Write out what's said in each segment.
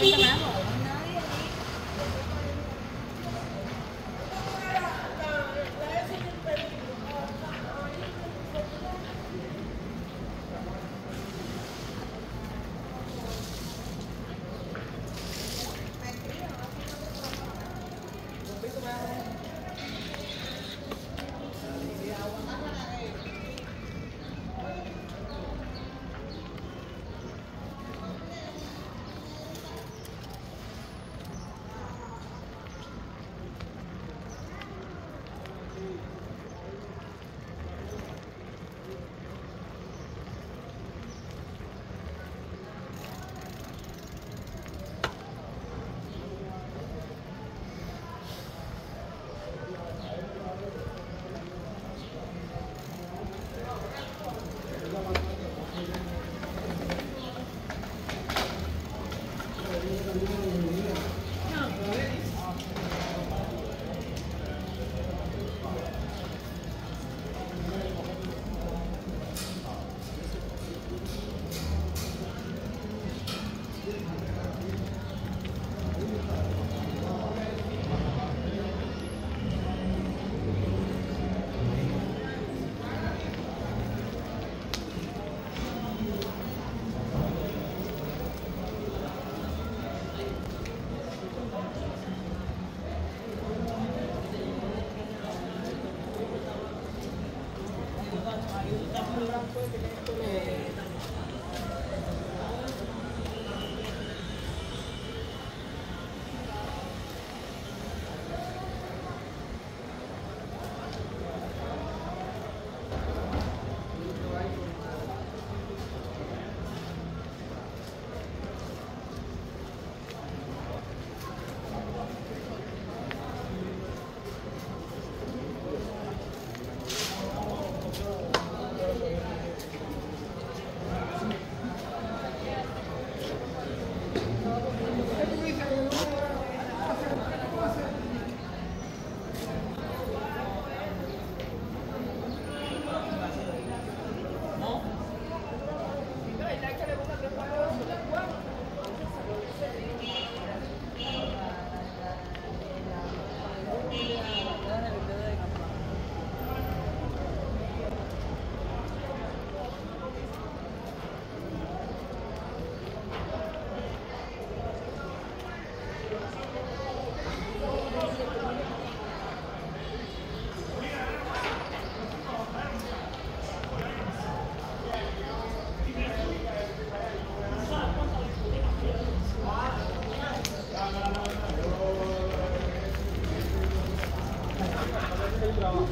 你干嘛？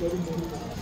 very, very much.